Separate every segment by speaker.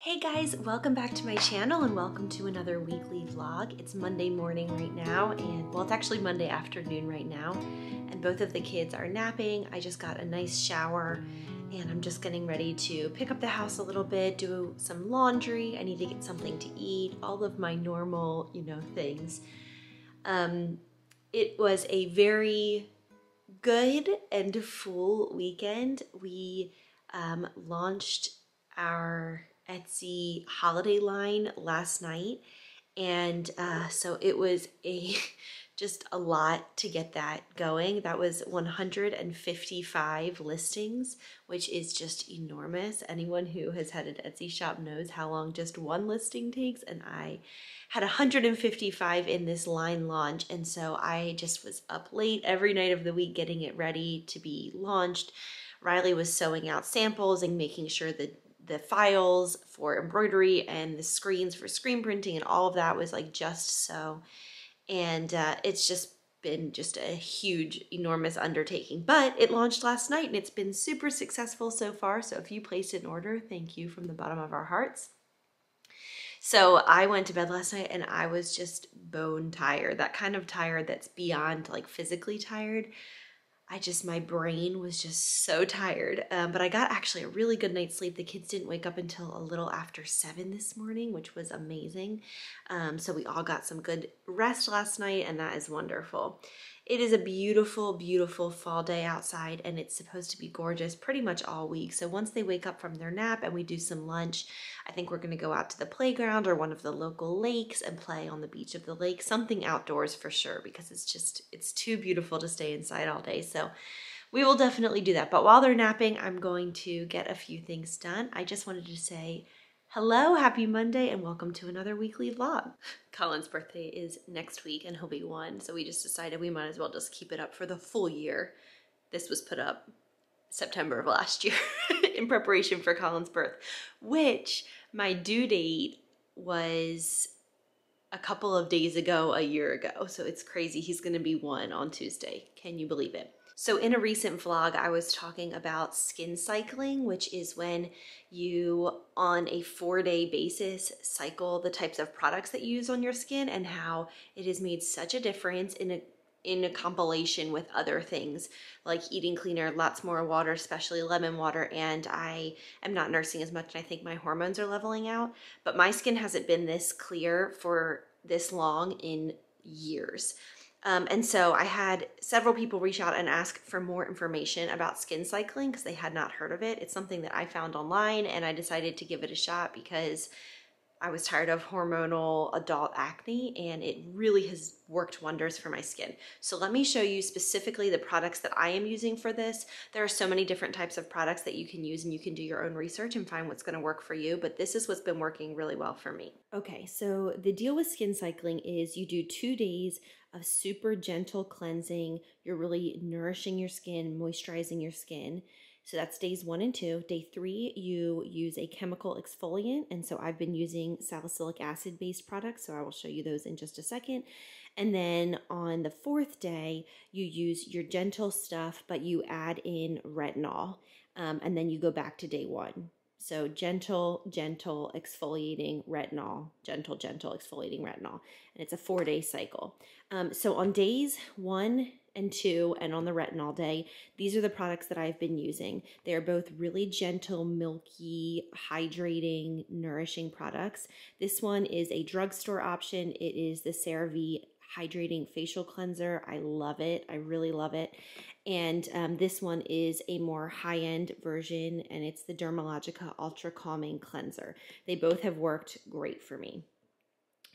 Speaker 1: Hey guys, welcome back to my channel and welcome to another weekly vlog. It's Monday morning right now and well it's actually Monday afternoon right now and both of the kids are napping. I just got a nice shower and I'm just getting ready to pick up the house a little bit, do some laundry. I need to get something to eat, all of my normal, you know, things. Um, it was a very good and full weekend. We um, launched our Etsy holiday line last night. And uh, so it was a just a lot to get that going. That was 155 listings, which is just enormous. Anyone who has had an Etsy shop knows how long just one listing takes. And I had 155 in this line launch. And so I just was up late every night of the week getting it ready to be launched. Riley was sewing out samples and making sure that the files for embroidery and the screens for screen printing and all of that was like just so. And uh, it's just been just a huge, enormous undertaking. But it launched last night and it's been super successful so far. So if you placed an order, thank you from the bottom of our hearts. So I went to bed last night and I was just bone tired, that kind of tired that's beyond like physically tired. I just, my brain was just so tired. Um, but I got actually a really good night's sleep. The kids didn't wake up until a little after seven this morning, which was amazing. Um, so we all got some good rest last night, and that is wonderful. It is a beautiful, beautiful fall day outside, and it's supposed to be gorgeous pretty much all week. So once they wake up from their nap and we do some lunch, I think we're going to go out to the playground or one of the local lakes and play on the beach of the lake, something outdoors for sure, because it's just, it's too beautiful to stay inside all day. So we will definitely do that. But while they're napping, I'm going to get a few things done. I just wanted to say Hello, happy Monday, and welcome to another weekly vlog. Colin's birthday is next week and he'll be one, so we just decided we might as well just keep it up for the full year. This was put up September of last year in preparation for Colin's birth, which my due date was a couple of days ago, a year ago. So it's crazy. He's gonna be one on Tuesday. Can you believe it? So in a recent vlog, I was talking about skin cycling, which is when you, on a four day basis, cycle the types of products that you use on your skin and how it has made such a difference in a in a compilation with other things like eating cleaner, lots more water, especially lemon water, and I am not nursing as much and I think my hormones are leveling out. But my skin hasn't been this clear for this long in years. Um, and so I had several people reach out and ask for more information about skin cycling because they had not heard of it. It's something that I found online and I decided to give it a shot because I was tired of hormonal adult acne and it really has worked wonders for my skin. So let me show you specifically the products that I am using for this. There are so many different types of products that you can use and you can do your own research and find what's gonna work for you, but this is what's been working really well for me. Okay, so the deal with skin cycling is you do two days of super gentle cleansing. You're really nourishing your skin, moisturizing your skin. So that's days one and two. Day three, you use a chemical exfoliant. And so I've been using salicylic acid based products. So I will show you those in just a second. And then on the fourth day, you use your gentle stuff, but you add in retinol. Um, and then you go back to day one. So gentle, gentle exfoliating retinol, gentle, gentle exfoliating retinol. And it's a four day cycle. Um, so on days one and two and on the retinol day, these are the products that I've been using. They're both really gentle, milky, hydrating, nourishing products. This one is a drugstore option. It is the CeraVe hydrating facial cleanser. I love it. I really love it. And um, this one is a more high end version, and it's the Dermalogica Ultra Calming Cleanser. They both have worked great for me.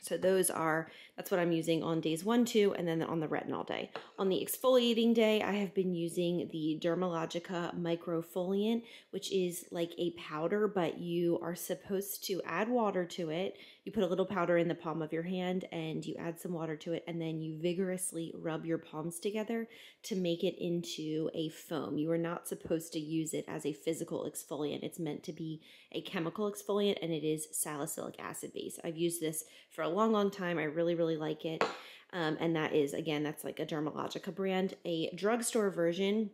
Speaker 1: So those are, that's what I'm using on days one, two, and then on the retinol day. On the exfoliating day, I have been using the Dermalogica Microfoliant, which is like a powder, but you are supposed to add water to it. You put a little powder in the palm of your hand and you add some water to it, and then you vigorously rub your palms together to make it into a foam. You are not supposed to use it as a physical exfoliant. It's meant to be a chemical exfoliant, and it is salicylic acid based. I've used this for a long, long time. I really, really like it. Um, and that is, again, that's like a Dermalogica brand. A drugstore version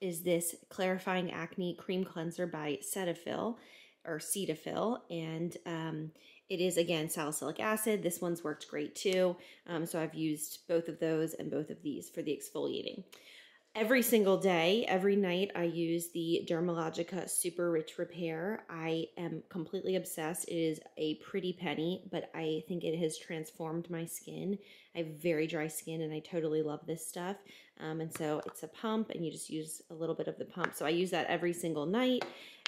Speaker 1: is this Clarifying Acne Cream Cleanser by Cetaphil. or Cetaphil, and um, it is again salicylic acid. This one's worked great too. Um, so I've used both of those and both of these for the exfoliating. Every single day, every night, I use the Dermalogica Super Rich Repair. I am completely obsessed. It is a pretty penny, but I think it has transformed my skin. I have very dry skin and I totally love this stuff. Um, and so it's a pump and you just use a little bit of the pump. So I use that every single night.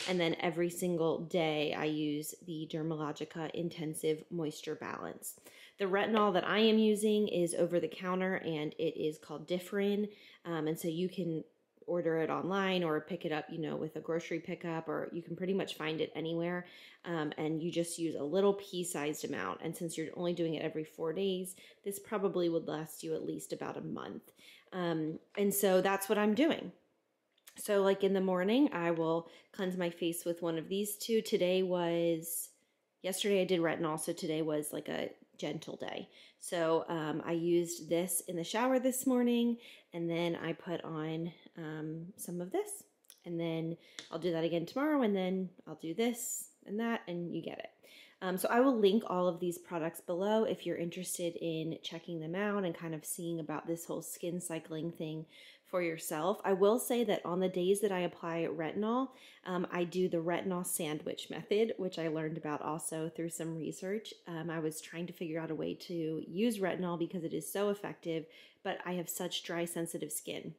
Speaker 1: And then every single day, I use the Dermalogica Intensive Moisture Balance. The retinol that I am using is over the counter and it is called Differin. Um, and so you can order it online or pick it up, you know, with a grocery pickup, or you can pretty much find it anywhere. Um, and you just use a little pea sized amount. And since you're only doing it every four days, this probably would last you at least about a month. Um, and so that's what I'm doing. So, like in the morning, I will cleanse my face with one of these two. Today was, yesterday I did retinol, so today was like a gentle day. So um, I used this in the shower this morning, and then I put on um, some of this, and then I'll do that again tomorrow, and then I'll do this and that, and you get it. Um, so I will link all of these products below if you're interested in checking them out and kind of seeing about this whole skin cycling thing for yourself. I will say that on the days that I apply retinol, um, I do the retinol sandwich method, which I learned about also through some research. Um, I was trying to figure out a way to use retinol because it is so effective, but I have such dry, sensitive skin.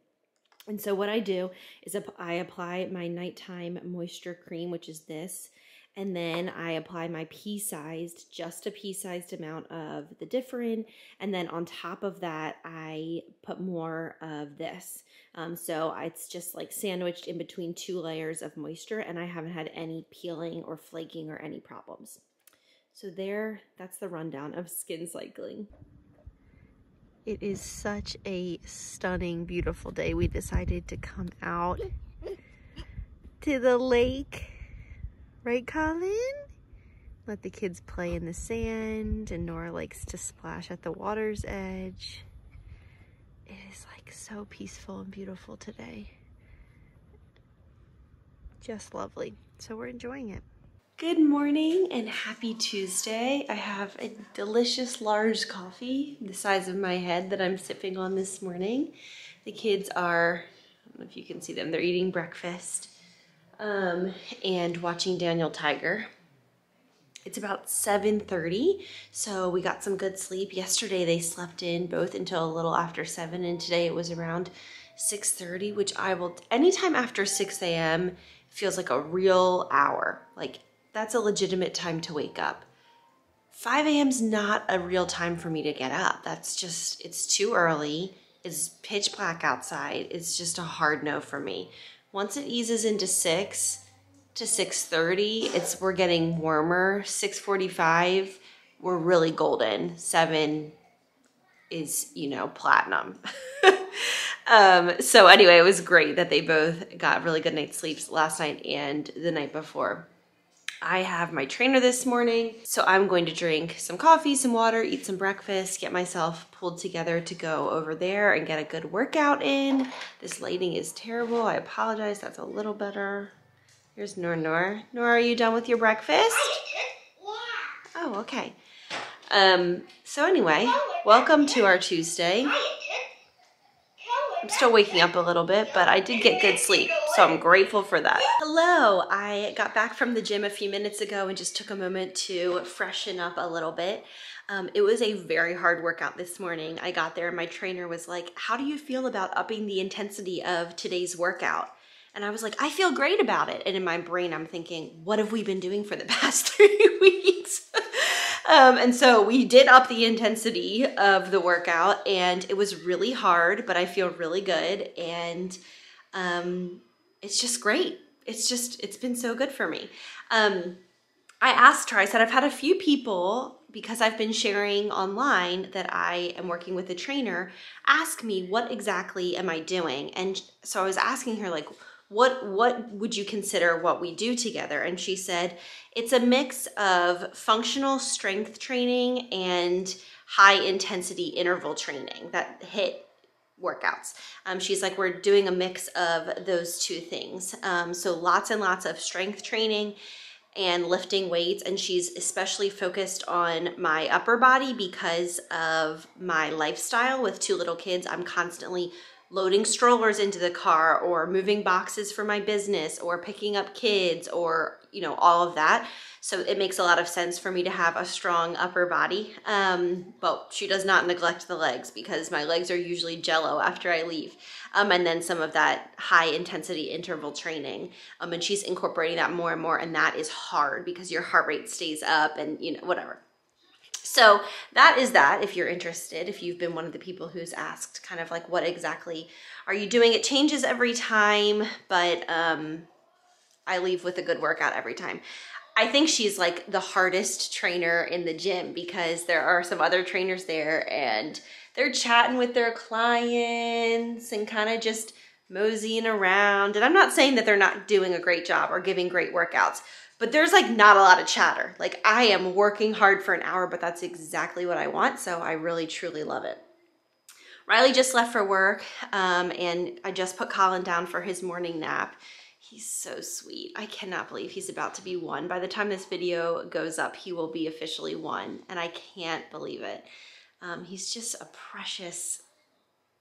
Speaker 1: And so what I do is I apply my nighttime moisture cream, which is this, and then I apply my pea-sized, just a pea-sized amount of the Differin, and then on top of that, I put more of this. Um, so it's just like sandwiched in between two layers of moisture, and I haven't had any peeling or flaking or any problems. So there, that's the rundown of skin cycling. It is such a stunning, beautiful day. We decided to come out to the lake Right, Colin? Let the kids play in the sand, and Nora likes to splash at the water's edge. It is like so peaceful and beautiful today. Just lovely. So we're enjoying it. Good morning and happy Tuesday. I have a delicious large coffee the size of my head that I'm sipping on this morning. The kids are, I don't know if you can see them, they're eating breakfast um, and watching Daniel Tiger. It's about 7.30, so we got some good sleep. Yesterday they slept in both until a little after 7, and today it was around 6.30, which I will, anytime after 6 a.m. feels like a real hour. Like, that's a legitimate time to wake up. 5 a.m. is not a real time for me to get up. That's just, it's too early. It's pitch black outside. It's just a hard no for me. Once it eases into 6 to 6.30, it's we're getting warmer. 6.45, we're really golden. 7 is, you know, platinum. um, so anyway, it was great that they both got really good night's sleeps last night and the night before. I have my trainer this morning, so I'm going to drink some coffee, some water, eat some breakfast, get myself pulled together to go over there and get a good workout in. This lighting is terrible. I apologize. That's a little better. Here's Nor Nor. Nor, are you done with your breakfast? Yeah. Oh, okay. Um, so anyway, welcome to our Tuesday. I'm still waking up a little bit, but I did get good sleep, so I'm grateful for that. Hello, I got back from the gym a few minutes ago and just took a moment to freshen up a little bit. Um, it was a very hard workout this morning. I got there and my trainer was like, how do you feel about upping the intensity of today's workout? And I was like, I feel great about it. And in my brain, I'm thinking, what have we been doing for the past three weeks? Um, and so we did up the intensity of the workout and it was really hard, but I feel really good. And um, it's just great. It's just, it's been so good for me. Um, I asked her, I said, I've had a few people because I've been sharing online that I am working with a trainer ask me what exactly am I doing? And so I was asking her like, what what would you consider what we do together and she said it's a mix of functional strength training and high intensity interval training that HIIT workouts. Um, she's like we're doing a mix of those two things. Um, so lots and lots of strength training and lifting weights. And she's especially focused on my upper body because of my lifestyle. With two little kids. I'm constantly loading strollers into the car or moving boxes for my business or picking up kids or you know all of that so it makes a lot of sense for me to have a strong upper body um, but she does not neglect the legs because my legs are usually jello after i leave um, and then some of that high intensity interval training um, and she's incorporating that more and more and that is hard because your heart rate stays up and you know whatever so that is that if you're interested, if you've been one of the people who's asked kind of like what exactly are you doing? It changes every time, but um, I leave with a good workout every time. I think she's like the hardest trainer in the gym because there are some other trainers there and they're chatting with their clients and kind of just moseying around. And I'm not saying that they're not doing a great job or giving great workouts, but there's like not a lot of chatter. Like I am working hard for an hour, but that's exactly what I want. So I really, truly love it. Riley just left for work um, and I just put Colin down for his morning nap. He's so sweet. I cannot believe he's about to be one. By the time this video goes up, he will be officially one and I can't believe it. Um, he's just a precious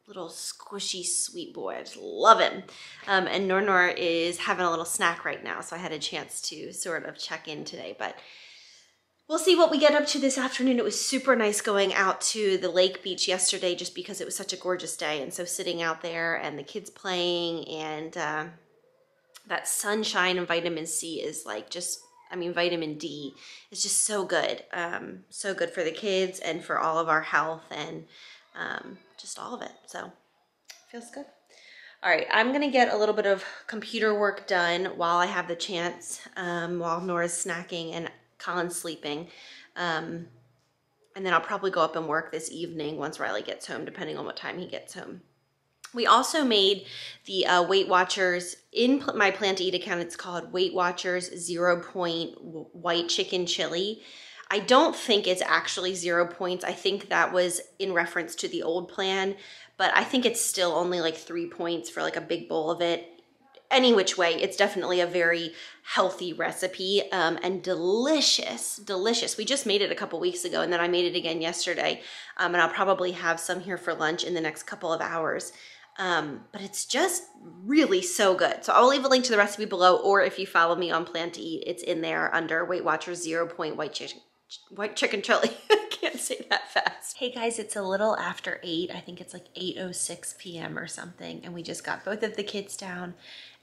Speaker 1: little squishy sweet boy. I just love him. Um, and Nor is having a little snack right now, so I had a chance to sort of check in today. But we'll see what we get up to this afternoon. It was super nice going out to the lake beach yesterday just because it was such a gorgeous day. And so sitting out there and the kids playing and uh, that sunshine and vitamin C is like just I mean, vitamin D is just so good. Um, so good for the kids and for all of our health. And um, just all of it. So feels good. All right, I'm gonna get a little bit of computer work done while I have the chance, um, while Nora's snacking and Colin's sleeping. Um, and then I'll probably go up and work this evening once Riley gets home, depending on what time he gets home. We also made the uh, Weight Watchers in my Plan to Eat account. It's called Weight Watchers Zero Point White Chicken Chili. I don't think it's actually zero points. I think that was in reference to the old plan, but I think it's still only like three points for like a big bowl of it. Any which way, it's definitely a very healthy recipe um, and delicious, delicious. We just made it a couple weeks ago and then I made it again yesterday. Um, and I'll probably have some here for lunch in the next couple of hours. Um, but it's just really so good. So I'll leave a link to the recipe below, or if you follow me on Plan to Eat, it's in there under Weight Watchers Zero Point White Chicken white chicken chili. I can't say that fast. Hey guys, it's a little after 8. I think it's like 8.06 p.m. or something. And we just got both of the kids down.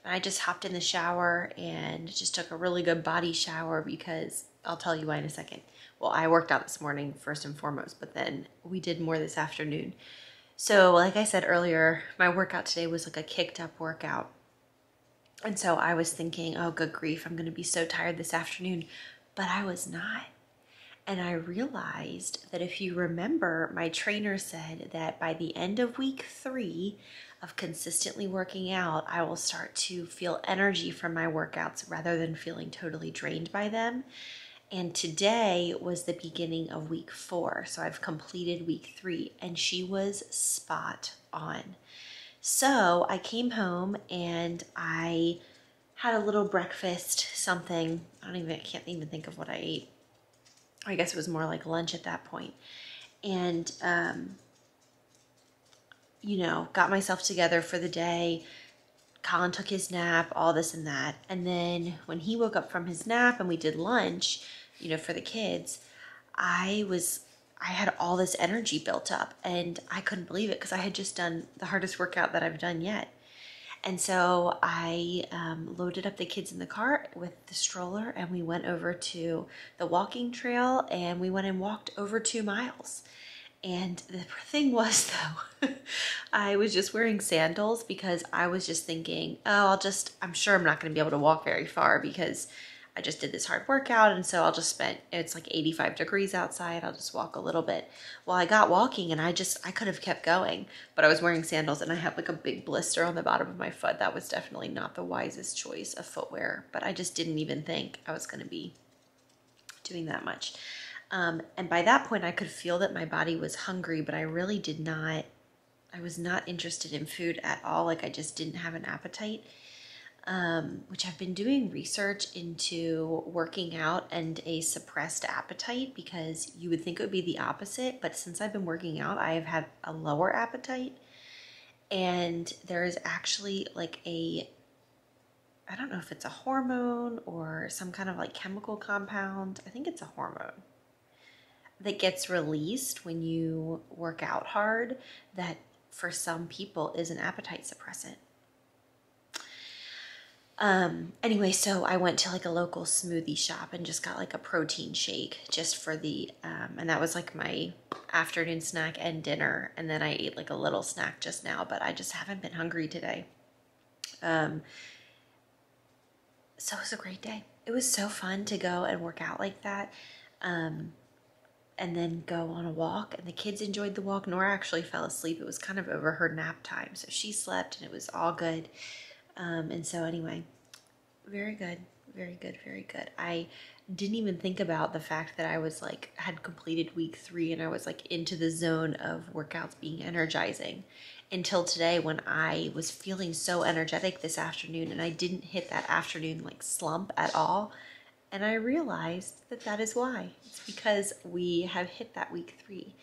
Speaker 1: And I just hopped in the shower and just took a really good body shower because I'll tell you why in a second. Well, I worked out this morning first and foremost, but then we did more this afternoon. So like I said earlier, my workout today was like a kicked up workout. And so I was thinking, oh, good grief, I'm going to be so tired this afternoon. But I was not. And I realized that if you remember, my trainer said that by the end of week three of consistently working out, I will start to feel energy from my workouts rather than feeling totally drained by them. And today was the beginning of week four. So I've completed week three, and she was spot on. So I came home and I had a little breakfast, something. I don't even, I can't even think of what I ate I guess it was more like lunch at that point. And, um, you know, got myself together for the day. Colin took his nap, all this and that. And then when he woke up from his nap and we did lunch, you know, for the kids, I was, I had all this energy built up and I couldn't believe it because I had just done the hardest workout that I've done yet. And so I um, loaded up the kids in the car with the stroller and we went over to the walking trail and we went and walked over two miles. And the thing was, though, I was just wearing sandals because I was just thinking, oh, I'll just, I'm sure I'm not going to be able to walk very far because I just did this hard workout and so I'll just spend it's like 85 degrees outside I'll just walk a little bit. Well I got walking and I just I could have kept going but I was wearing sandals and I have like a big blister on the bottom of my foot. That was definitely not the wisest choice of footwear but I just didn't even think I was going to be doing that much. Um, and by that point I could feel that my body was hungry but I really did not I was not interested in food at all like I just didn't have an appetite um, which I've been doing research into working out and a suppressed appetite because you would think it would be the opposite. But since I've been working out, I have had a lower appetite. And there is actually like a, I don't know if it's a hormone or some kind of like chemical compound. I think it's a hormone that gets released when you work out hard that for some people is an appetite suppressant. Um, anyway, so I went to like a local smoothie shop and just got like a protein shake just for the, um, and that was like my afternoon snack and dinner. And then I ate like a little snack just now, but I just haven't been hungry today. Um, so it was a great day. It was so fun to go and work out like that. Um, and then go on a walk. And the kids enjoyed the walk. Nora actually fell asleep. It was kind of over her nap time. So she slept and it was all good. Um, and so, anyway, very good, very good, very good. I didn't even think about the fact that I was like, had completed week three and I was like into the zone of workouts being energizing until today when I was feeling so energetic this afternoon and I didn't hit that afternoon like slump at all. And I realized that that is why. It's because we have hit that week three.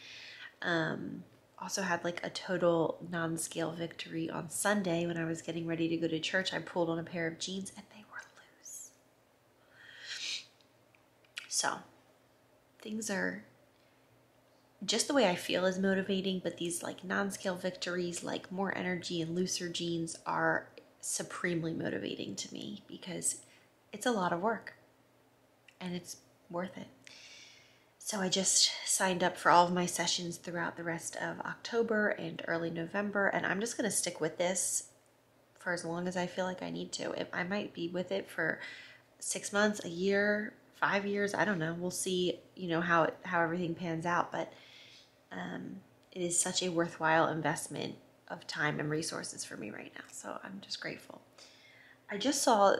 Speaker 1: Um, also had like a total non-scale victory on Sunday when I was getting ready to go to church. I pulled on a pair of jeans and they were loose. So things are just the way I feel is motivating, but these like non-scale victories, like more energy and looser jeans are supremely motivating to me because it's a lot of work and it's worth it. So I just signed up for all of my sessions throughout the rest of October and early November, and I'm just going to stick with this for as long as I feel like I need to. If I might be with it for six months, a year, five years, I don't know. We'll see, you know, how it, how everything pans out, but um, it is such a worthwhile investment of time and resources for me right now. So I'm just grateful. I just saw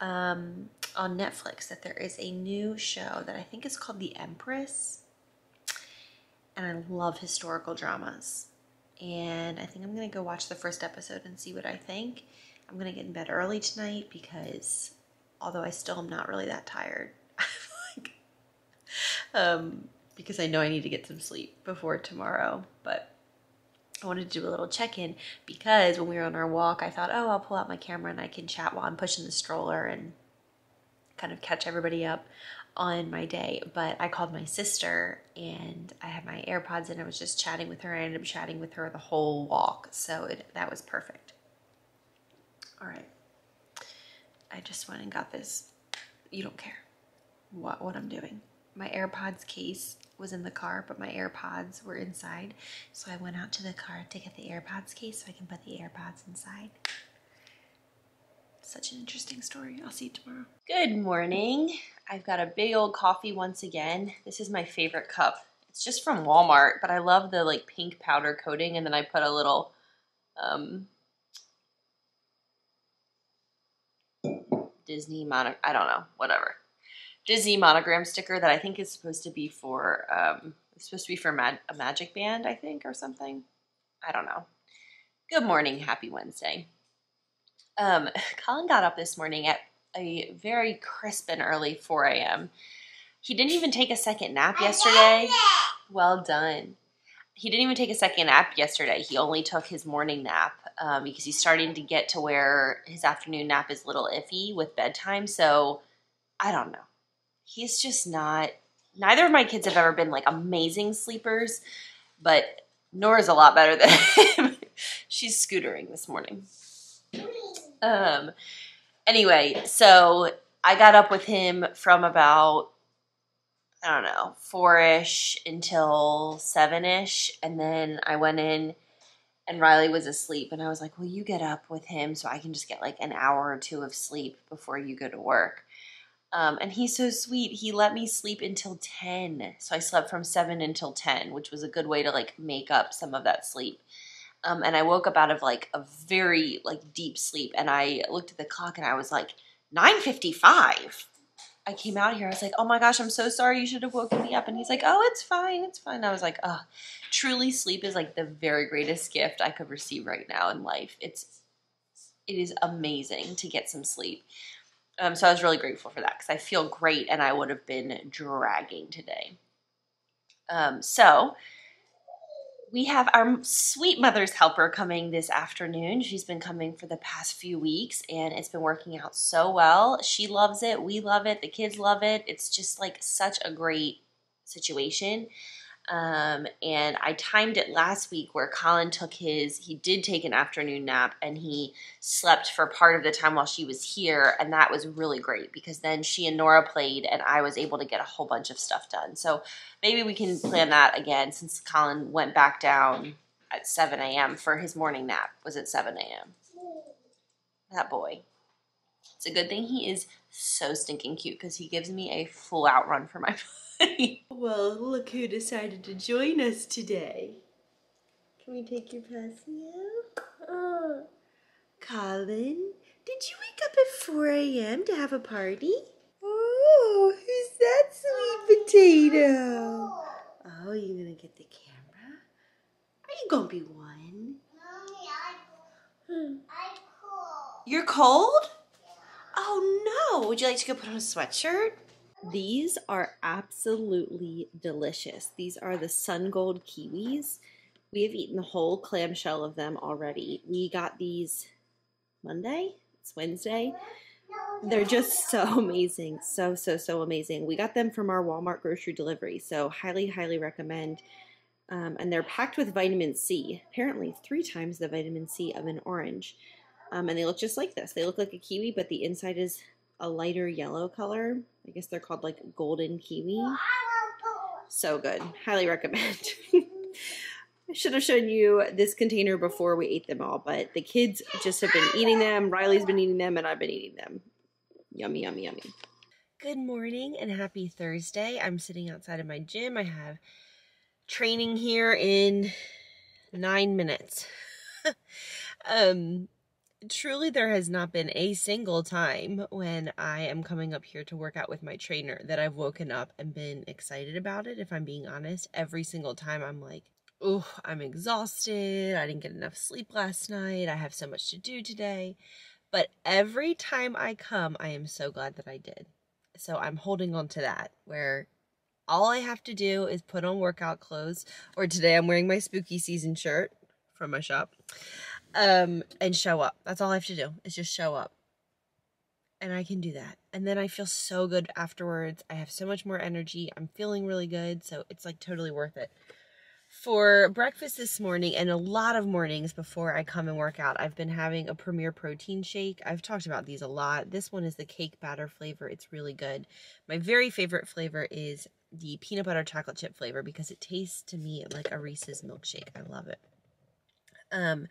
Speaker 1: um, on Netflix that there is a new show that I think is called The Empress. And I love historical dramas. And I think I'm going to go watch the first episode and see what I think. I'm going to get in bed early tonight because although I still am not really that tired, like, um, because I know I need to get some sleep before tomorrow. But I wanted to do a little check-in because when we were on our walk, I thought, oh, I'll pull out my camera and I can chat while I'm pushing the stroller and kind of catch everybody up on my day. But I called my sister and I had my AirPods and I was just chatting with her. I ended up chatting with her the whole walk. So it, that was perfect. All right. I just went and got this. You don't care what, what I'm doing. My AirPods case was in the car, but my AirPods were inside. So I went out to the car to get the AirPods case so I can put the AirPods inside. Such an interesting story. I'll see you tomorrow. Good morning. I've got a big old coffee once again. This is my favorite cup. It's just from Walmart, but I love the like pink powder coating and then I put a little um, Disney monogram, I don't know, whatever. Disney monogram sticker that I think is supposed to be for, um, it's supposed to be for mag a magic band, I think, or something. I don't know. Good morning. Happy Wednesday. Um, Colin got up this morning at a very crisp and early 4 a.m. He didn't even take a second nap yesterday. Well done. He didn't even take a second nap yesterday. He only took his morning nap um, because he's starting to get to where his afternoon nap is a little iffy with bedtime. So I don't know. He's just not. Neither of my kids have ever been like amazing sleepers, but Nora's a lot better than him. She's scootering this morning. Um, anyway, so I got up with him from about I don't know four ish until seven ish, and then I went in and Riley was asleep, and I was like, "Will you get up with him so I can just get like an hour or two of sleep before you go to work?" Um, and he's so sweet. He let me sleep until 10. So I slept from 7 until 10, which was a good way to like make up some of that sleep. Um, and I woke up out of like a very like deep sleep and I looked at the clock and I was like 9:55. I came out here. I was like, "Oh my gosh, I'm so sorry. You should have woken me up." And he's like, "Oh, it's fine. It's fine." I was like, "Oh, truly sleep is like the very greatest gift I could receive right now in life. It's it is amazing to get some sleep. Um, so I was really grateful for that because I feel great and I would have been dragging today. Um, so we have our sweet mother's helper coming this afternoon. She's been coming for the past few weeks and it's been working out so well. She loves it. We love it. The kids love it. It's just like such a great situation. Um, and I timed it last week where Colin took his, he did take an afternoon nap and he slept for part of the time while she was here. And that was really great because then she and Nora played and I was able to get a whole bunch of stuff done. So maybe we can plan that again since Colin went back down at 7 a.m. for his morning nap. Was it 7 a.m.? That boy. It's a good thing he is so stinking cute because he gives me a full out run for my well, look who decided to join us today. Can we take your pussy out? Oh. Colin, did you wake up at 4 a.m. to have a party? Oh, who's that sweet potato? Oh, you gonna get the camera? Are you gonna be one? Mommy, I'm, hmm. I'm cold. You're cold? Oh no, would you like to go put on a sweatshirt? These are absolutely delicious. These are the Sun Gold kiwis. We have eaten the whole clamshell of them already. We got these Monday. It's Wednesday. They're just so amazing. So, so, so amazing. We got them from our Walmart grocery delivery. So, highly, highly recommend. Um, and they're packed with vitamin C. Apparently, three times the vitamin C of an orange. Um, and they look just like this. They look like a kiwi, but the inside is a lighter yellow color. I guess they're called like golden kiwi. So good. Highly recommend. I should have shown you this container before we ate them all, but the kids just have been eating them. Riley's been eating them, and I've been eating them. Yummy, yummy, yummy. Good morning and happy Thursday. I'm sitting outside of my gym. I have training here in nine minutes. um, truly there has not been a single time when I am coming up here to work out with my trainer that I've woken up and been excited about it, if I'm being honest. Every single time I'm like, oh, I'm exhausted. I didn't get enough sleep last night. I have so much to do today. But every time I come, I am so glad that I did. So I'm holding on to that where all I have to do is put on workout clothes, or today I'm wearing my spooky season shirt from my shop um, and show up. That's all I have to do is just show up. And I can do that. And then I feel so good afterwards. I have so much more energy. I'm feeling really good. So it's like totally worth it. For breakfast this morning and a lot of mornings before I come and work out, I've been having a Premier Protein Shake. I've talked about these a lot. This one is the cake batter flavor. It's really good. My very favorite flavor is the peanut butter chocolate chip flavor because it tastes to me like a Reese's milkshake. I love it. Um,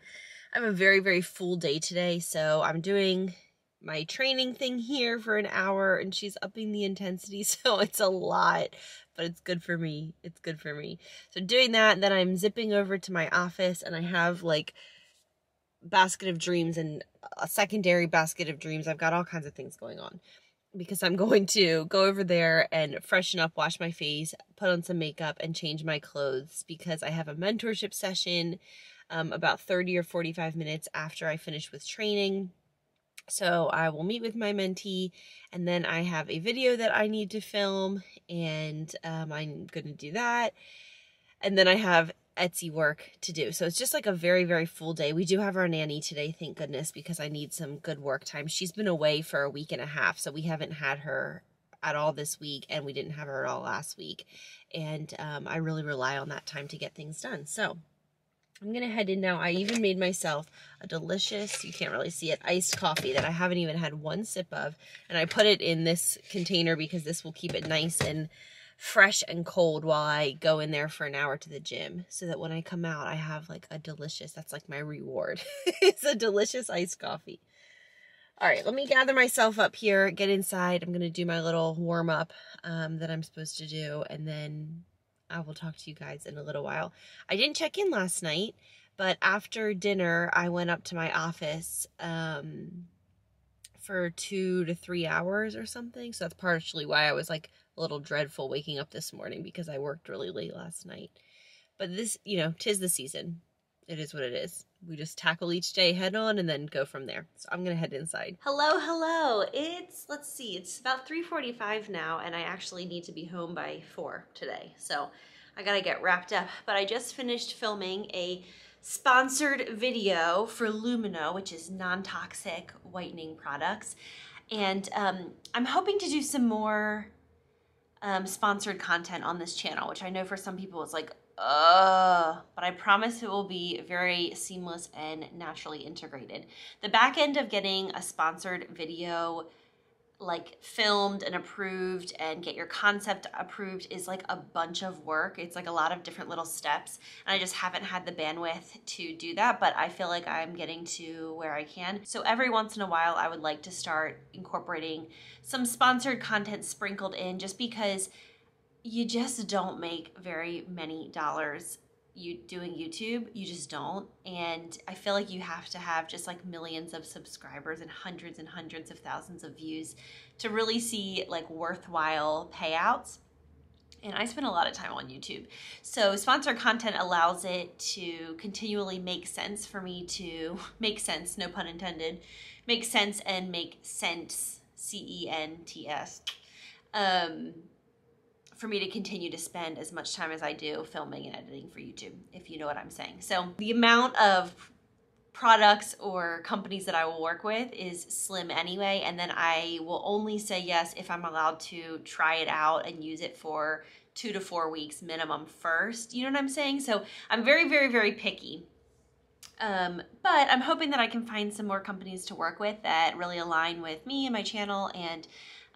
Speaker 1: I have a very, very full day today, so I'm doing my training thing here for an hour and she's upping the intensity, so it's a lot, but it's good for me. It's good for me. So doing that, then I'm zipping over to my office and I have like basket of dreams and a secondary basket of dreams. I've got all kinds of things going on because I'm going to go over there and freshen up, wash my face, put on some makeup, and change my clothes because I have a mentorship session um, about 30 or 45 minutes after I finish with training. So I will meet with my mentee, and then I have a video that I need to film, and um, I'm going to do that. And then I have Etsy work to do. So it's just like a very, very full day. We do have our nanny today, thank goodness, because I need some good work time. She's been away for a week and a half, so we haven't had her at all this week, and we didn't have her at all last week. And um, I really rely on that time to get things done. So I'm to head in now. I even made myself a delicious, you can't really see it, iced coffee that I haven't even had one sip of. And I put it in this container because this will keep it nice and fresh and cold while I go in there for an hour to the gym. So that when I come out, I have like a delicious, that's like my reward. it's a delicious iced coffee. All right, let me gather myself up here, get inside. I'm to do my little warm up um, that I'm supposed to do, and then I will talk to you guys in a little while. I didn't check in last night, but after dinner, I went up to my office um, for two to three hours or something. So that's partially why I was like a little dreadful waking up this morning because I worked really late last night. But this, you know, tis the season. It is what it is. We just tackle each day head on and then go from there. So I'm gonna head inside. Hello, hello. It's let's see, it's about 3:45 now, and I actually need to be home by four today. So I gotta get wrapped up. But I just finished filming a sponsored video for Lumineux, which is non-toxic whitening products. And um, I'm hoping to do some more um, sponsored content on this channel, which I know for some people is like, uh, but I promise it will be very seamless and naturally integrated. The back end of getting a sponsored video like filmed and approved and get your concept approved is like a bunch of work. It's like a lot of different little steps. And I just haven't had the bandwidth to do that, but I feel like I'm getting to where I can. So every once in a while, I would like to start incorporating some sponsored content sprinkled in just because you just don't make very many dollars you doing YouTube, you just don't. And I feel like you have to have just like millions of subscribers and hundreds and hundreds of thousands of views to really see like worthwhile payouts. And I spend a lot of time on YouTube. So sponsored content allows it to continually make sense for me to make sense, no pun intended, make sense and make sense, C E N T S. Um, for me to continue to spend as much time as I do filming and editing for YouTube, if you know what I'm saying. So the amount of products or companies that I will work with is slim anyway, and then I will only say yes if I'm allowed to try it out and use it for two to four weeks minimum first. You know what I'm saying? So I'm very, very, very picky. Um, but I'm hoping that I can find some more companies to work with that really align with me and my channel and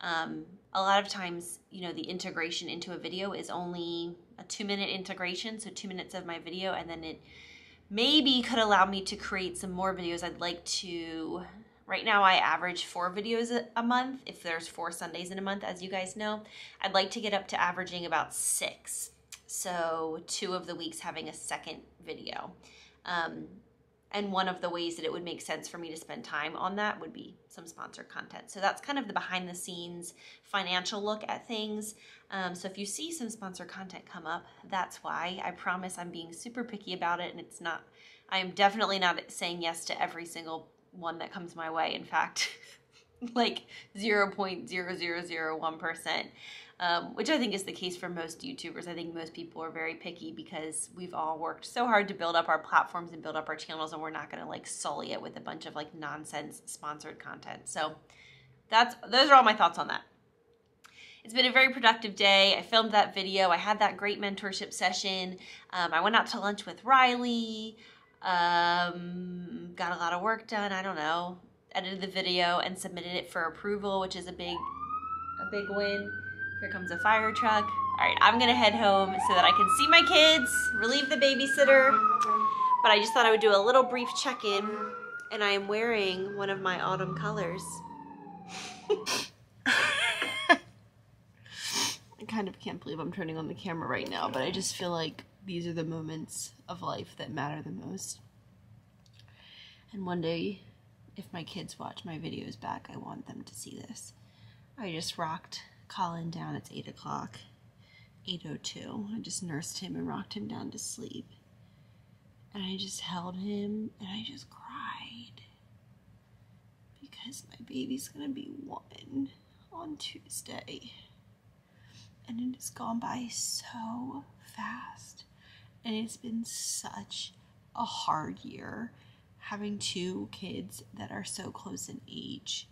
Speaker 1: um, a lot of times, you know, the integration into a video is only a two minute integration, so two minutes of my video, and then it maybe could allow me to create some more videos. I'd like to, right now I average four videos a month, if there's four Sundays in a month, as you guys know. I'd like to get up to averaging about six. So two of the weeks having a second video. Um, and one of the ways that it would make sense for me to spend time on that would be some sponsored content. So that's kind of the behind the scenes financial look at things. Um, so if you see some sponsored content come up, that's why. I promise I'm being super picky about it and it's not, I am definitely not saying yes to every single one that comes my way. In fact, like 0.0001% um, which I think is the case for most YouTubers. I think most people are very picky because we've all worked so hard to build up our platforms and build up our channels, and we're not going to like sully it with a bunch of like nonsense sponsored content. So that's those are all my thoughts on that. It's been a very productive day. I filmed that video. I had that great mentorship session. Um, I went out to lunch with Riley. Um, got a lot of work done. I don't know. Edited the video and submitted it for approval, which is a big, a big win. Here comes a fire truck. All right, I'm gonna head home so that I can see my kids, relieve the babysitter. But I just thought I would do a little brief check-in and I am wearing one of my autumn colors. I kind of can't believe I'm turning on the camera right now, but I just feel like these are the moments of life that matter the most. And one day, if my kids watch my videos back, I want them to see this. I just rocked Colin down. It's 8 o'clock. 8.02. I just nursed him and rocked him down to sleep. And I just held him and I just cried. Because my baby's gonna be one on Tuesday. And it has gone by so fast. And it's been such a hard year. Having two kids that are so close in age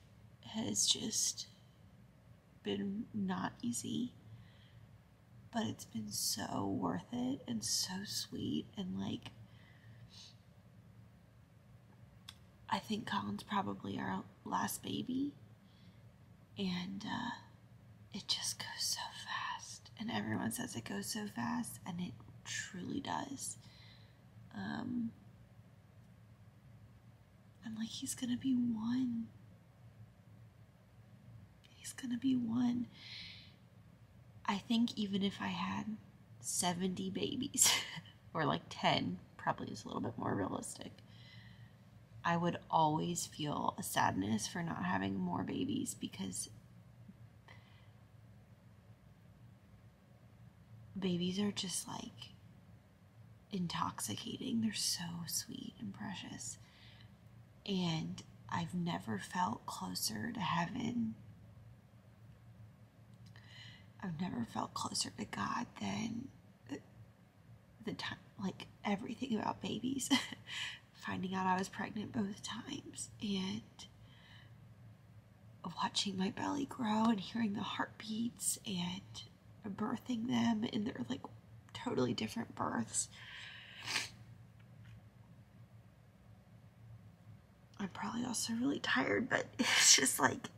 Speaker 1: has just been not easy, but it's been so worth it and so sweet. And like, I think Colin's probably our last baby, and uh, it just goes so fast. And everyone says it goes so fast, and it truly does. Um, and like, he's gonna be one gonna be one. I think even if I had 70 babies, or like 10, probably is a little bit more realistic, I would always feel a sadness for not having more babies because babies are just like intoxicating. They're so sweet and precious. And I've never felt closer to heaven. I've never felt closer to God than the, time, like everything about babies. Finding out I was pregnant both times and watching my belly grow and hearing the heartbeats and birthing them in their like totally different births. I'm probably also really tired, but it's just like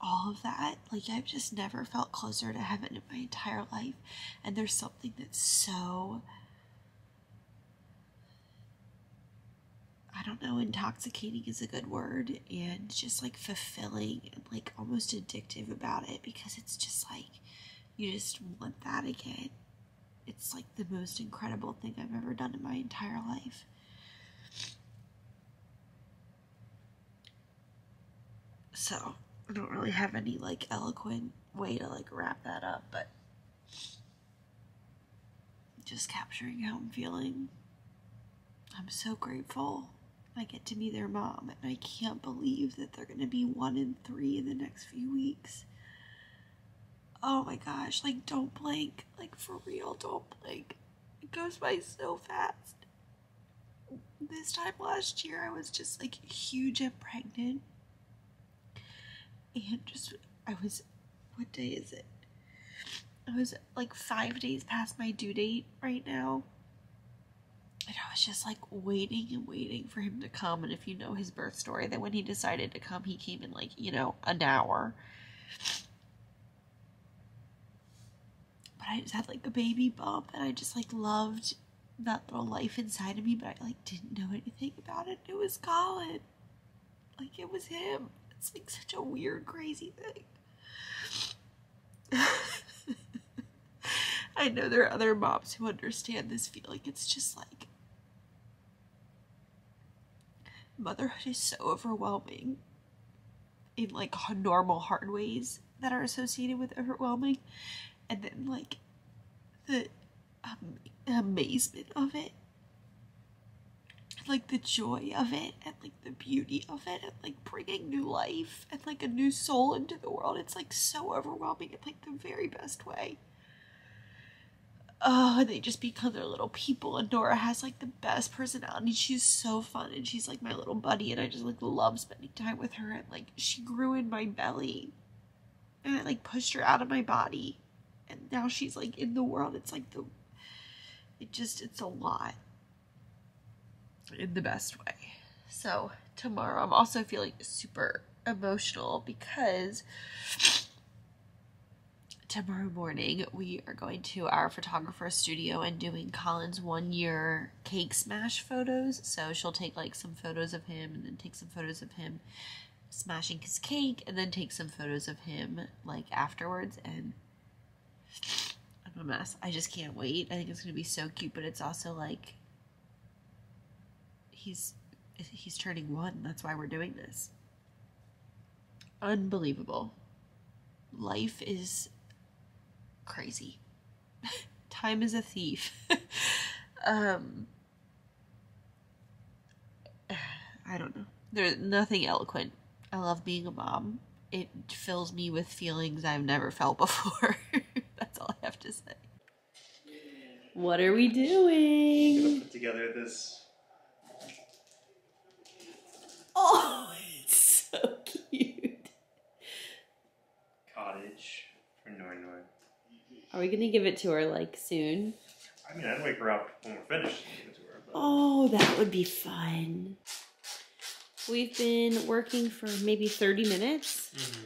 Speaker 1: all of that. Like, I've just never felt closer to heaven in my entire life. And there's something that's so, I don't know, intoxicating is a good word, and just like fulfilling and like almost addictive about it because it's just like you just want that again. It's like the most incredible thing I've ever done in my entire life. So, I don't really have any like eloquent way to like wrap that up, but just capturing how I'm feeling. I'm so grateful I get to be their mom, and I can't believe that they're gonna be one in three in the next few weeks. Oh my gosh, like don't blink. Like for real, don't blink. It goes by so fast. This time last year I was just like huge and pregnant. And just I was what day is it? I was like five days past my due date right now. And I was just like waiting and waiting for him to come. And if you know his birth story, that when he decided to come, he came in like, you know, an hour. But I just had like a baby bump and I just like loved that little life inside of me, but I like didn't know anything about it. It was Colin. Like it was him. It's like such a weird, crazy thing. I know there are other moms who understand this feeling. It's just like motherhood is so overwhelming in like normal hard ways that are associated with overwhelming and then like the um, amazement of it like the joy of it and like the beauty of it and like bringing new life and like a new soul into the world. It's like so overwhelming in like the very best way. Oh they just become their little people and nora has like the best personality. She's so fun and she's like my little buddy and i just like love spending time with her and like she grew in my belly and i like pushed her out of my body. And now she's like in the world. It's like the it just it's a lot in the best way so tomorrow i'm also feeling super emotional because tomorrow morning we are going to our photographer's studio and doing Colin's one year cake smash photos. So she'll take like some photos of him and then take some photos of him smashing his cake and then take some photos of him like afterwards and I'm a mess. I just can't wait. I think it's gonna be so cute, but it's also like he's he's turning one. That's why we're doing this. Unbelievable. Life is crazy. Time is a thief. um I don't know. There's nothing eloquent. I love being a mom. It fills me with feelings I've never felt before. That's all I have to say. What are we
Speaker 2: I'm gonna
Speaker 1: doing?
Speaker 2: put together this.
Speaker 1: Oh, it's so cute.
Speaker 2: cottage for Nor Nor.
Speaker 1: Are we gonna give it to her like soon?
Speaker 2: I mean, I'd wake her up when we're finished and give it to her. But
Speaker 1: Oh, that would be fun. We've been working for maybe 30 minutes
Speaker 2: Mhm.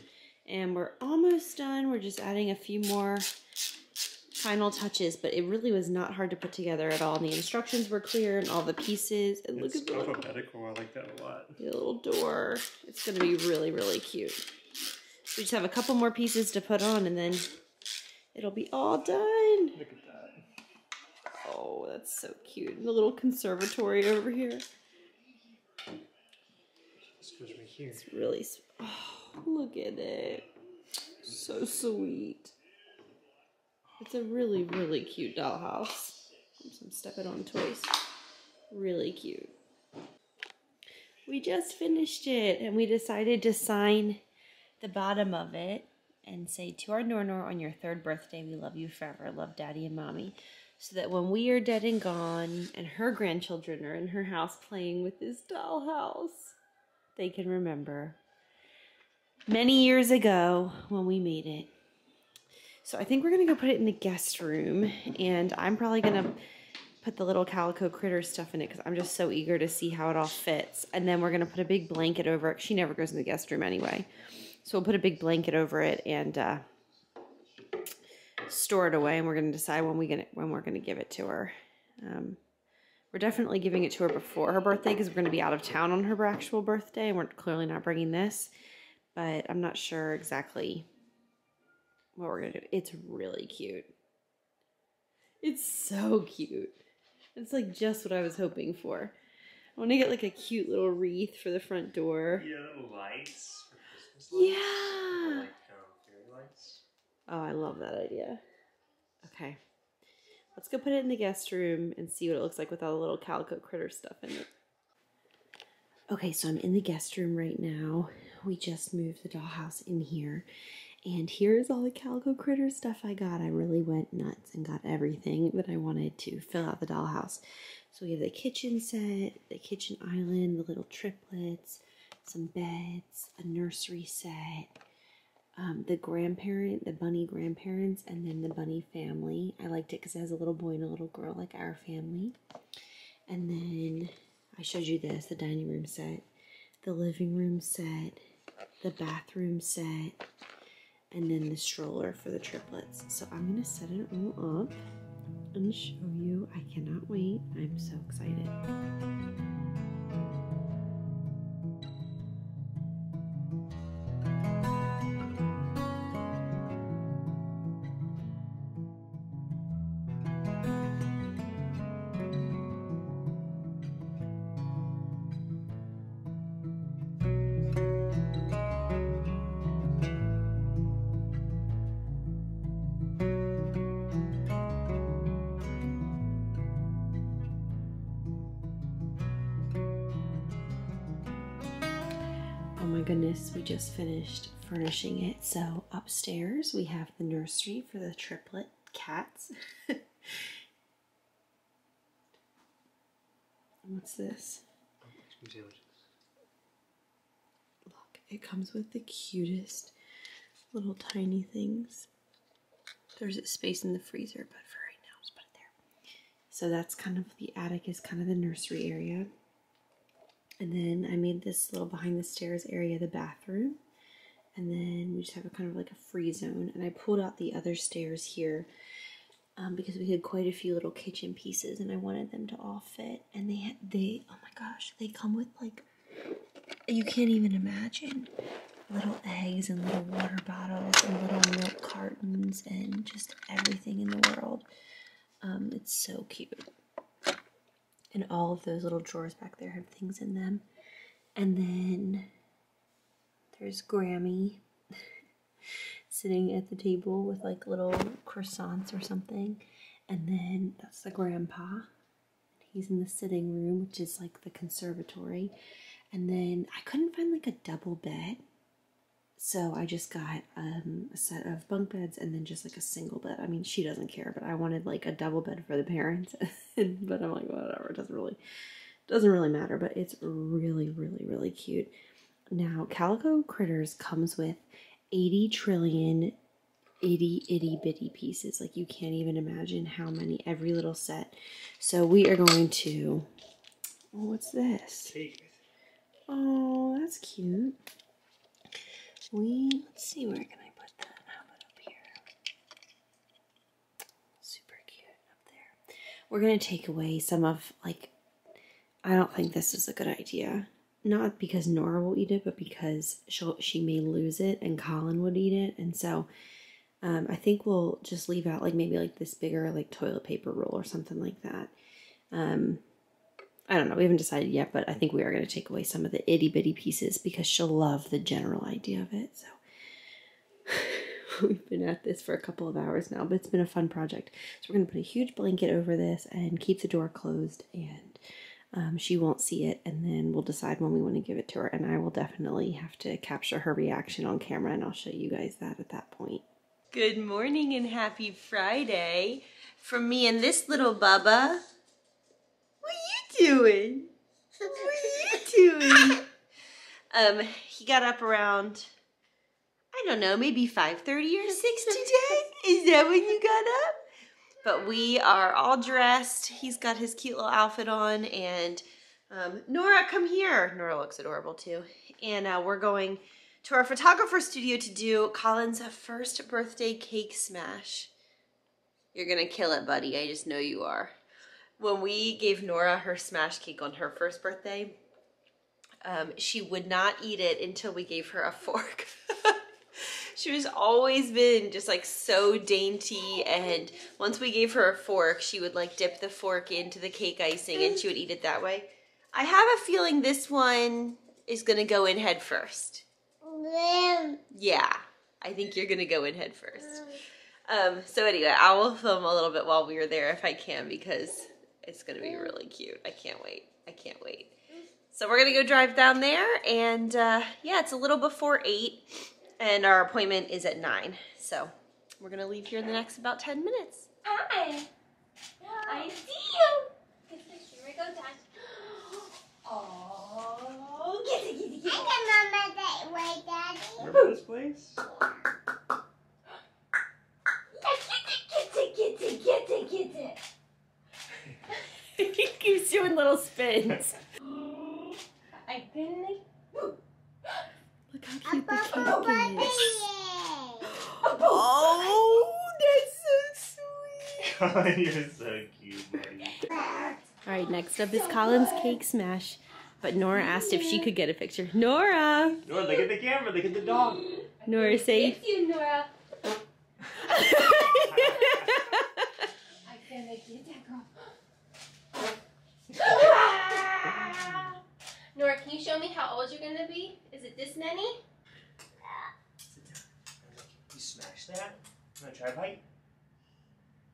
Speaker 1: and we're almost done. We're just adding a few more final touches, but it really was not hard to put together at all. And the instructions were clear and all the pieces. And look
Speaker 2: it's
Speaker 1: at the little.
Speaker 2: I like that a lot.
Speaker 1: the little door. It's going to be really, really cute. We just have a couple more pieces to put on and then it'll be all done.
Speaker 2: Look at that.
Speaker 1: Oh, that's so cute. The little conservatory over here.
Speaker 2: This goes right here.
Speaker 1: It's really, oh, look at it. So sweet. It's a really, really cute dollhouse. I'm stepping on toys. Really cute. We just finished it and we decided to sign the bottom of it and say to our Nornor on your third birthday, we love you forever, love daddy and mommy. So that when we are dead and gone and her grandchildren are in her house playing with this dollhouse, they can remember many years ago when we made it. So I think we're to go put it in the guest room and I'm probably to put the little calico critter stuff in it because I'm just so eager to see how it all fits. And then we're to put a big blanket over it. She never goes in the guest room anyway. So we'll put a big blanket over it and uh, store it away. And we're to decide when, we gonna, when we're to give it to her. Um, we're definitely giving it to her before her birthday because we're going to be out of town on her actual birthday. And we're clearly not bringing this. But I'm not sure exactly what we're to do. It's really cute. It's so cute. It's like just what I was hoping for. I want to get like a cute little wreath for the front door.
Speaker 2: Yeah, lights for Christmas lights.
Speaker 1: Yeah.
Speaker 2: Like um, fairy lights.
Speaker 1: Oh, I love that idea. Okay. Let's go put it in the guest room and see what it looks like with all the little calico critter stuff in it. Okay, so I'm in the guest room right now. We just moved the dollhouse in here. And here's all the Calico Critter stuff I got. I really went nuts and got everything that I wanted to fill out the dollhouse. So we have the kitchen set, the kitchen island, the little triplets, some beds, a nursery set, um, the grandparent, the bunny grandparents, and then the bunny family. I liked it because it has a little boy and a little girl like our family. And then I showed you this, the dining room set, the living room set, the bathroom set, and then the stroller for the triplets. So I'm to set it all up and show you. I cannot wait. I'm so excited. Just finished furnishing it. So upstairs we have the nursery for the triplet cats. What's this? Look, it comes with the cutest little tiny things. There's a space in the freezer, but for right now, just put it there. So that's kind of the attic is kind of the nursery area. And then I made this little behind the stairs area the bathroom. And then we just have a kind of like a free zone. And I pulled out the other stairs here um, because we had quite a few little kitchen pieces and I wanted them to all fit. And they, they, oh my gosh, they come with like, you can't even imagine little eggs and little water bottles and little milk cartons and just everything in the world. Um, it's so cute. And all of those little drawers back there have things in them. And then there's Grammy sitting at the table with like little croissants or something. And then that's the grandpa. He's in the sitting room, which is like the conservatory. And then I couldn't find like a double bed. So I just got um, a set of bunk beds and then just like a single bed. I mean, she doesn't care, but I wanted like a double bed for the parents. but I'm like, whatever. It doesn't really doesn't really matter. But it's really, really, really cute. Now, Calico Critters comes with 80 trillion itty itty bitty pieces. Like you can't even imagine how many every little set. So we are going to. Oh, what's this? Oh, that's cute. We let's see where can I put that? How about up here? Super cute up there. We're gonna take away some of like. I don't think this is a good idea. Not because Nora will eat it, but because she'll she may lose it and Colin would eat it, and so um, I think we'll just leave out like maybe like this bigger like toilet paper roll or something like that. Um, I don't know. We haven't decided yet, but I think we are going to take away some of the itty bitty pieces because she'll love the general idea of it. So We've been at this for a couple of hours now, but it's been a fun project. So we're going to put a huge blanket over this and keep the door closed and um, she won't see it and then we'll decide when we want to give it to her and I will definitely have to capture her reaction on camera and I'll show you guys that at that point. Good morning and happy Friday from me and this little Bubba. Doing? What are you doing? um, he got up around, I don't know, maybe 5.30 or 6 today? Is that when you got up? But we are all dressed. He's got his cute little outfit on and um, Nora, come here. Nora looks adorable too. And uh, we're going to our photographer studio to do Colin's first birthday cake smash. You're gonna kill it, buddy. I just know you are. When we gave Nora her smash cake on her first birthday, um, she would not eat it until we gave her a fork. she was always been just like so dainty and once we gave her a fork, she would like dip the fork into the cake icing and she would eat it that way. I have a feeling this one is gonna go in head first. Yeah, I think you're gonna go in head first. Um, so anyway, I will film a little bit while we are there if I can because it's gonna be really cute. I can't wait. I can't wait. So we're gonna go drive down there and uh, yeah, it's a little before eight and our appointment is at nine. So we're gonna leave here in the next about 10 minutes.
Speaker 3: Hi. I see you. Here we go, Dad. Oh, get it, get it, get it.
Speaker 2: Remember this place?
Speaker 3: Get it, get it, get it, get it.
Speaker 1: He keeps doing little spins.
Speaker 3: I didn't.
Speaker 1: Look how cute the cake is. Oh, that's so sweet.
Speaker 2: You're so cute, buddy.
Speaker 1: All right, next up is Colin's cake smash. But Nora asked if she could get a picture. Nora!
Speaker 2: Nora, look at the camera. Look at the dog.
Speaker 1: Nora, say.
Speaker 3: It's you, Nora. I can make you that girl. Nora, can you show me how old you're gonna be? Is it this many?
Speaker 2: You smash that? You wanna try a bite?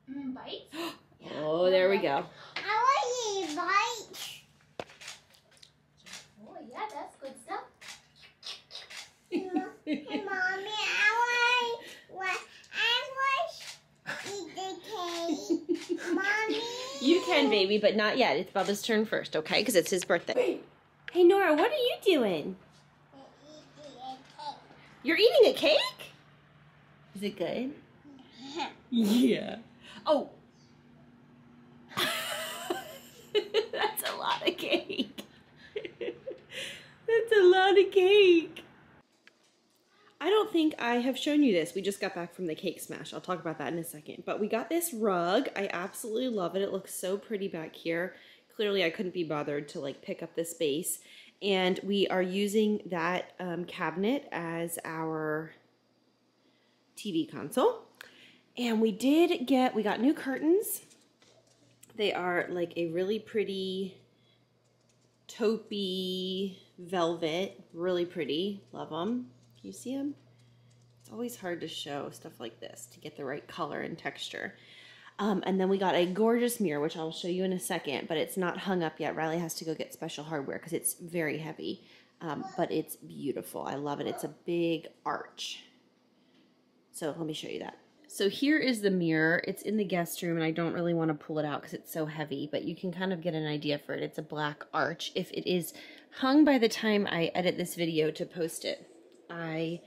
Speaker 3: Mm, bites?
Speaker 1: oh, there we go. I want to bite.
Speaker 3: Oh, yeah, that's good stuff.
Speaker 1: You can, baby, but not yet. It's Bubba's turn first, okay? Because it's his birthday. Hey, Nora, what are you doing? You're eating a cake? Is it good? Yeah. Oh. That's a lot of cake. That's a lot of cake. I don't think I have shown you this. We just got back from the cake smash. I'll talk about that in a second. But we got this rug. I absolutely love it. It looks so pretty back here. Clearly, I couldn't be bothered to like pick up the space. And we are using that um, cabinet as our TV console. And we did get, we got new curtains. They are like a really pretty taupey velvet. Really pretty. Love them. You see them? It's always hard to show stuff like this to get the right color and texture. Um, and then we got a gorgeous mirror, which I'll show you in a second, but it's not hung up yet. Riley has to go get special hardware because it's very heavy, um, but it's beautiful. I love it. It's a big arch. So let me show you that. So here is the mirror. It's in the guest room, and I don't really want to pull it out because it's so heavy, but you can kind of get an idea for it. It's a black arch. If it is hung by the time I edit this video to post it, I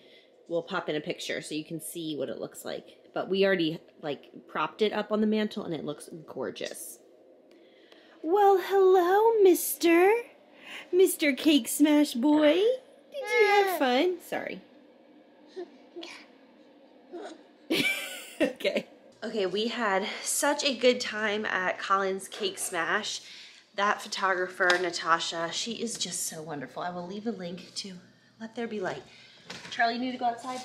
Speaker 1: will pop in a picture so you can see what it looks like. But we already like propped it up on the mantle and it looks gorgeous. Well, hello, Mister. Mr. Cake Smash Boy. Did you have fun? Sorry. okay. Okay, we had such a good time at Colin's Cake Smash. That photographer, Natasha, she is just so wonderful. I will leave a link to Let There Be Light. Charlie, you need to go outside?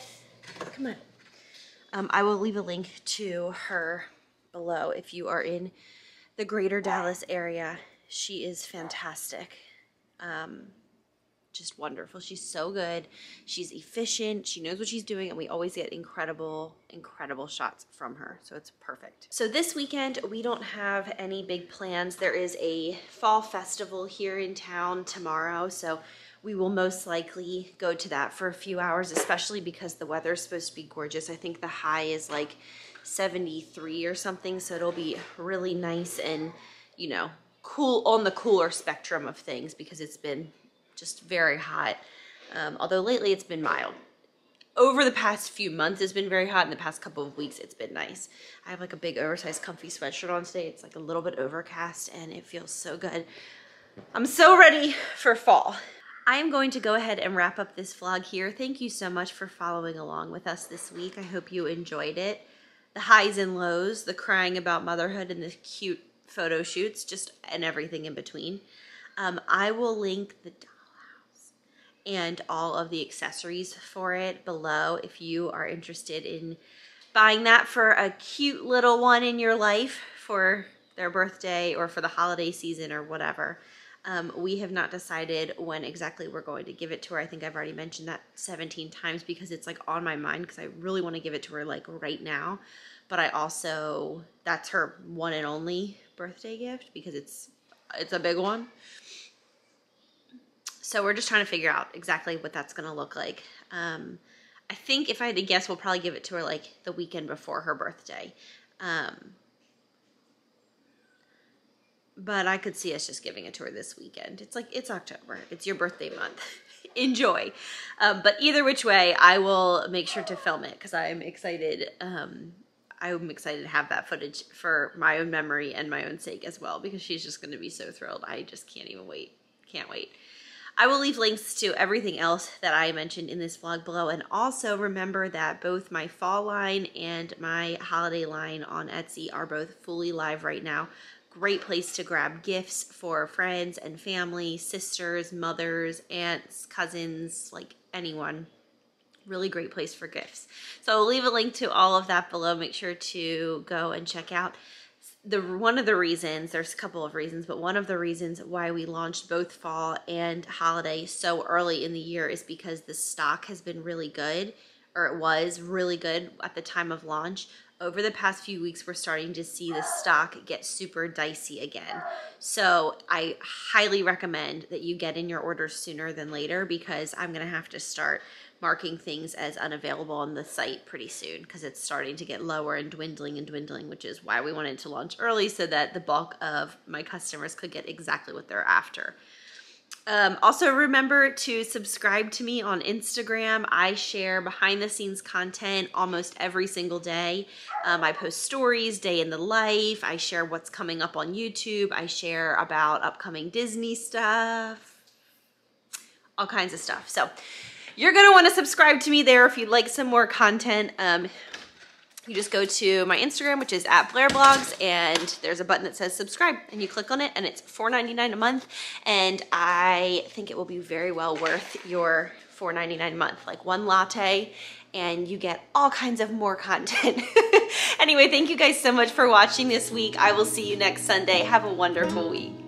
Speaker 1: Come on. Um, I will leave a link to her below if you are in the greater Dallas area. She is fantastic. Um, just wonderful. She's so good. She's efficient. She knows what she's doing, and we always get incredible, incredible shots from her. So it's perfect. So this weekend, we don't have any big plans. There is a fall festival here in town tomorrow. So we will most likely go to that for a few hours, especially because the weather is supposed to be gorgeous. I think the high is like 73 or something. So it'll be really nice and, you know, cool on the cooler spectrum of things because it's been just very hot. Um, although lately it's been mild. Over the past few months, it's been very hot. In the past couple of weeks, it's been nice. I have like a big oversized comfy sweatshirt on today. It's like a little bit overcast and it feels so good. I'm so ready for fall. I am going to go ahead and wrap up this vlog here. Thank you so much for following along with us this week. I hope you enjoyed it. The highs and lows, the crying about motherhood and the cute photo shoots, just and everything in between. Um, I will link the dollhouse and all of the accessories for it below if you are interested in buying that for a cute little one in your life for their birthday or for the holiday season or whatever. Um, we have not decided when exactly we're going to give it to her. I think I've already mentioned that 17 times because it's like on my mind because I really want to give it to her like right now. But I also, that's her one and only birthday gift because it's, it's a big one. So we're just trying to figure out exactly what that's going to look like. Um, I think if I had to guess, we'll probably give it to her like the weekend before her birthday. Um, but I could see us just giving a tour this weekend. It's like, it's October. It's your birthday month. Enjoy. Um, but either which way, I will make sure to film it because I'm excited. Um, I'm excited to have that footage for my own memory and my own sake as well because she's just going to be so thrilled. I just can't even wait. Can't wait. I will leave links to everything else that I mentioned in this vlog below. And also remember that both my fall line and my holiday line on Etsy are both fully live right now. Great place to grab gifts for friends and family, sisters, mothers, aunts, cousins, like anyone. Really great place for gifts. So I'll leave a link to all of that below. Make sure to go and check out the one of the reasons there's a couple of reasons but one of the reasons why we launched both fall and holiday so early in the year is because the stock has been really good or it was really good at the time of launch over the past few weeks we're starting to see the stock get super dicey again so i highly recommend that you get in your orders sooner than later because i'm going to have to start marking things as unavailable on the site pretty soon because it's starting to get lower and dwindling and dwindling, which is why we wanted to launch early so that the bulk of my customers could get exactly what they're after. Um, also, remember to subscribe to me on Instagram. I share behind the scenes content almost every single day. Um, I post stories, day in the life. I share what's coming up on YouTube. I share about upcoming Disney stuff, all kinds of stuff. So, you're going to want to subscribe to me there if you'd like some more content. Um, you just go to my Instagram, which is at Blair Blogs, and there's a button that says subscribe, and you click on it, and it's $4.99 a month, and I think it will be very well worth your $4.99 a month. Like one latte, and you get all kinds of more content. anyway, thank you guys so much for watching this week. I will see you next Sunday. Have a wonderful week.